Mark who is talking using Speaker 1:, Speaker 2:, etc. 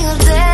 Speaker 1: single day.